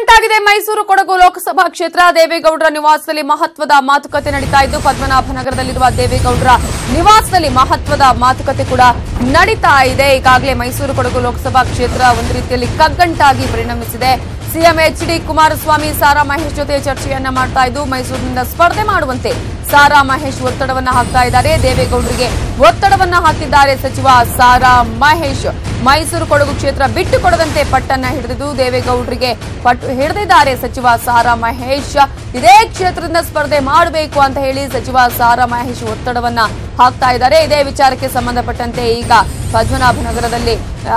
ಕಗ್ಗಂಟಾಗಿದೆ ಮೈಸೂರು ಕೊಡಗು ಲೋಕಸಭಾ ಕ್ಷೇತ್ರ ದೇವೇಗೌಡರ ನಿವಾಸದಲ್ಲಿ ಮಹತ್ವದ ಮಾತುಕತೆ ನಡೀತಾ ಇದ್ದು, ಪದ್ಮನಾಭನಗರದಲ್ಲಿರುವ ದೇವೇಗೌಡರ ನಿವಾಸದಲ್ಲಿ ಮಹತ್ವದ ಮಾತುಕತೆ ಕೂಡ ನಡೀತಾ ಇದೆ. ಈಗಾಗಲೇ ಮೈಸೂರು ಕೊಡಗು ಲೋಕಸಭಾ ಕ್ಷೇತ್ರ ಒಂದು ರೀತಿಯಲ್ಲಿ ಕಗ್ಗಂಟಾಗಿ ಪರಿಣಮಿಸಿದೆ. CM H D Kumaraswamy, Sara Mahesh ಜೊತೆ ಚರ್ಚೆಯನ್ನ ಮಾಡ್ತಾ ಇದ್ದು, ಮೈಸೂರಿನಿಂದ ಸ್ಪರ್ಧೆ ಮಾಡುವಂತೆ ಸಾರಾ ಮಹೇಶ್ ಒತ್ತಡವನ್ನ ಹಾಕ್ತಾ ಇದ್ದಾರೆ. ದೇವೇಗೌಡರಿಗೆ ಒತ್ತಡವನ್ನ ಹಾಕಿದ್ದಾರೆ ಸಚಿವ ಸಾರಾ ಮಹೇಶ್. ಮೈಸೂರು ಕೊಡಗು ಕ್ಷೇತ್ರ ಬಿಟ್ಟು ಕೊಡದಂತೆ ಪಟ್ಟನ್ನ ಹಿಡಿದಿದ್ದು ದೇವೇಗೌಡರಿಗೆ ಪಟ್ಟು ಹಿಡಿದಿದ್ದಾರೆ ಸಚಿವ ಸಾರಾ ಮಹೇಶ್. ಇದೇ ಕ್ಷೇತ್ರದಿಂದ ಸ್ಪರ್ಧೆ ಮಾಡಬೇಕು ಅಂತ ಹೇಳಿ ಸಚಿವ ಸಾರಾ ಮಹೇಶ್ ಒತ್ತಡವನ್ನ ಹಾಕ್ತಾ ಇದ್ದಾರೆ. ಇದೇ ವಿಚಾರಕ್ಕೆ ಸಂಬಂಧಪಟ್ಟಂತೆ ಈಗ ಪದ್ಮನಾಭನಗರದಲ್ಲಿ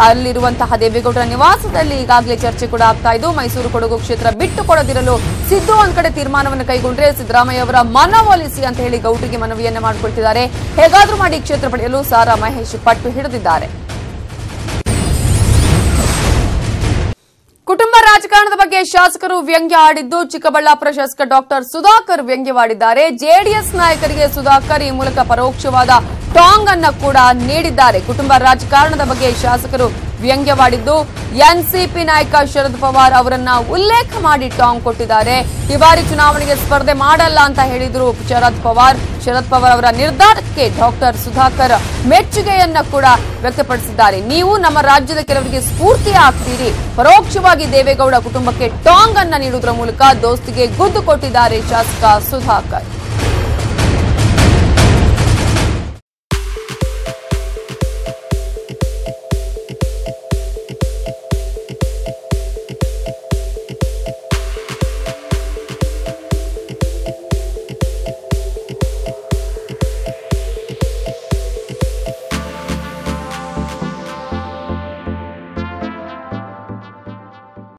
ಅಲ್ಲಿರುವಂತಹ ದೇವೇಗೌಡರ ನಿವಾಸದಲ್ಲಿ ಈಗಾಗಲೇ ಚರ್ಚೆ ಕೂಡ ಆಗ್ತಾ ಇದ್ದು, ಮೈಸೂರು ಕೊಡಗು ಕ್ಷೇತ್ರ ಬಿಟ್ಟು ಕೊಡದಿರಲು ಸಿದ್ದು ಒಂದ್ ಕಡೆ ತೀರ್ಮಾನವನ್ನು ಕೈಗೊಂಡ್ರೆ ಸಿದ್ದರಾಮಯ್ಯ ಅವರ ಮನವೊಲಿಸಿ ಅಂತ ಹೇಳಿ ಗೌಡ್ರಿಗೆ ಮನವಿಯನ್ನ ಮಾಡಿಕೊಳ್ತಿದ್ದಾರೆ. ಹೇಗಾದ್ರೂ ಮಾಡಿ ಕ್ಷೇತ್ರ ಪಡೆಯಲು ಸಾರಾ ಮಹೇಶ್ ಪಟ್ಟು ಹಿಡಿದಿದ್ದಾರೆ. ಕುಟುಂಬ ರಾಜಕಾರಣದ ಬಗ್ಗೆ ಶಾಸಕರು ವ್ಯಂಗ್ಯ ಆಡಿದ್ದು ಚಿಕ್ಕಬಳ್ಳಾಪುರ ಶಾಸಕ ಡಾಕ್ಟರ್ ಸುಧಾಕರ್ ವ್ಯಂಗ್ಯವಾಡಿದ್ದಾರೆ. ಜೆಡಿಎಸ್ ನಾಯಕರಿಗೆ ಸುಧಾಕರ್ ಈ ಮೂಲಕ ಪರೋಕ್ಷವಾದ ಟಾಂಗ್ ಅನ್ನು ಕೂಡ ನೀಡಿದ್ದಾರೆ. ಕುಟುಂಬ ರಾಜಕಾರಣದ ಬಗ್ಗೆ ಶಾಸಕರು ವ್ಯಂಗ್ಯವಾಡಿದ್ದು, ಎನ್ಸಿಪಿ ನಾಯಕ ಶರದ್ ಪವಾರ್ ಅವರನ್ನ ಉಲ್ಲೇಖ ಮಾಡಿ ಟಾಂಗ್ ಕೊಟ್ಟಿದ್ದಾರೆ. ಈ ಬಾರಿ ಚುನಾವಣೆಗೆ ಸ್ಪರ್ಧೆ ಮಾಡಲ್ಲ ಅಂತ ಹೇಳಿದ್ರು ಶರದ್ ಪವಾರ್. ಶರದ್ ಪವಾರ್ ಅವರ ನಿರ್ಧಾರಕ್ಕೆ ಡಾಕ್ಟರ್ ಸುಧಾಕರ್ ಮೆಚ್ಚುಗೆಯನ್ನ ಕೂಡ ವ್ಯಕ್ತಪಡಿಸಿದ್ದಾರೆ. ನೀವು ನಮ್ಮ ರಾಜ್ಯದ ಕೆಲವರಿಗೆ ಸ್ಫೂರ್ತಿ ಆಗ್ತೀರಿ ಪರೋಕ್ಷವಾಗಿ ದೇವೇಗೌಡ ಕುಟುಂಬಕ್ಕೆ ಟಾಂಗ್ ಅನ್ನ ನೀಡುವುದರ ಮೂಲಕ ದೋಸ್ತಿಗೆ ಗುದ್ದು ಕೊಟ್ಟಿದ್ದಾರೆ ಶಾಸಕ ಸುಧಾಕರ್.